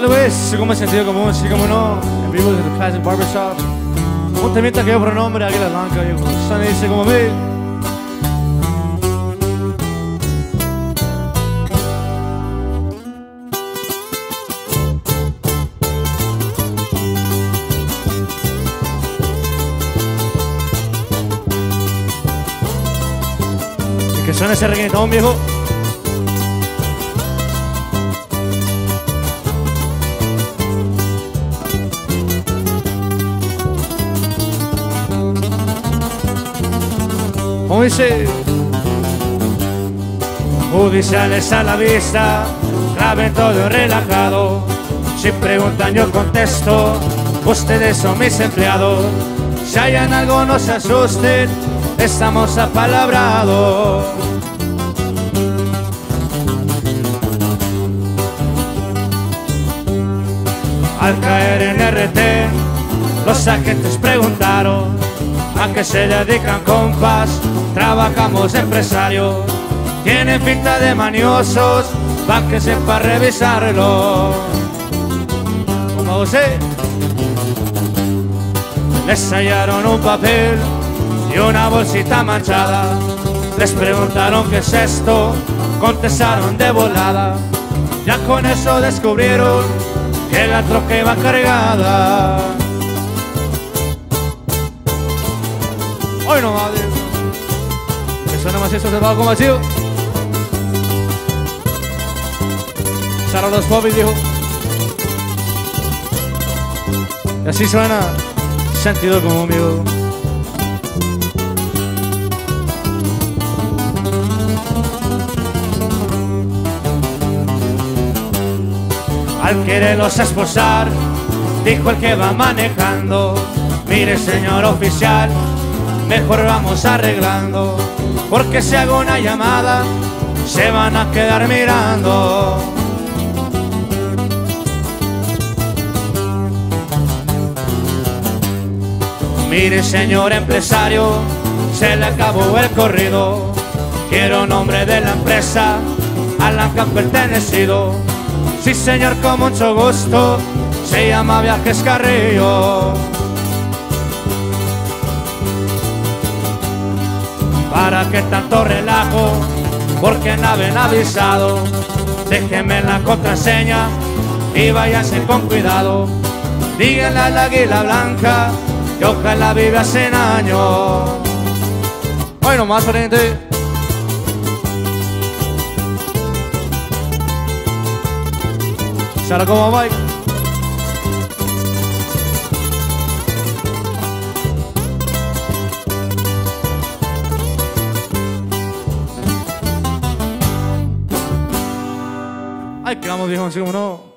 Saludos, como sentido común, sí como no, en vivo desde Classic Barbershop. Un temita que yo pronombre Águila Blanca, viejo. Son dice como. Y que suene ese reggaetón, viejo. Dice, judiciales a la vista, grave todo relajado. Si preguntan yo contesto, ustedes son mis empleados. Si hayan algo no se asusten, estamos apalabrados. Al caer en RT, los agentes preguntaron a qué se dedican compas, trabajamos empresarios, tienen pinta de maniosos, va que sepa revisarlo. Como sé, les hallaron un papel y una bolsita manchada, les preguntaron qué es esto, contestaron de volada, ya con eso descubrieron que la troca iba cargada. Hoy no madre. Que suena más eso se va vacío. Sara los pobres, dijo. Y así suena sentido como amigo. Al quererlos esposar, dijo el que va manejando. Mire, señor oficial, mejor vamos arreglando, porque si hago una llamada, se van a quedar mirando. Mire, señor empresario, se le acabó el corrido. Quiero nombre de la empresa a la que han pertenecido. Sí, señor, con mucho gusto, se llama Viajes Carrillo. ¿Para qué tanto relajo? Porque no habían avisado. Déjenme la contraseña y váyanse con cuidado. Díganle la águila blanca que ojalá viva 100 años. Bueno, más frente. Sara como Mike. Ay, que vamos, viejo, así como no.